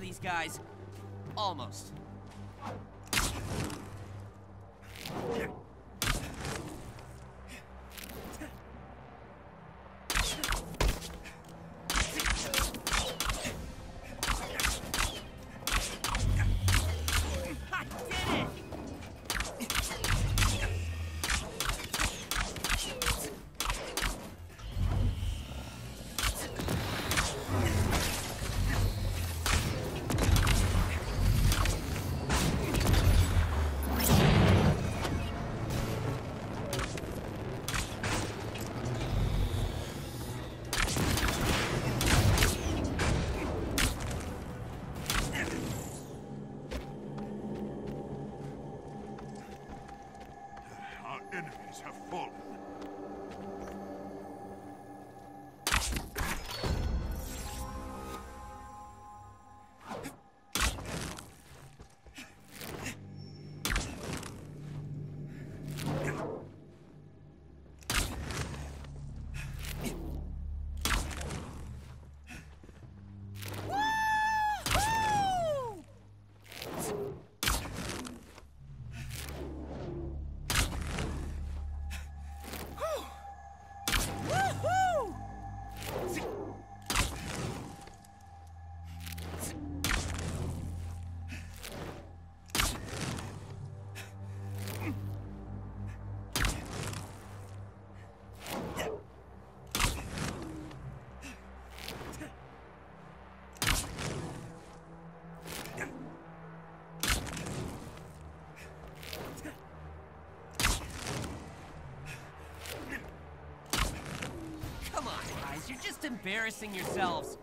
these guys. Almost. Enemies have fallen. guys, you're just embarrassing yourselves.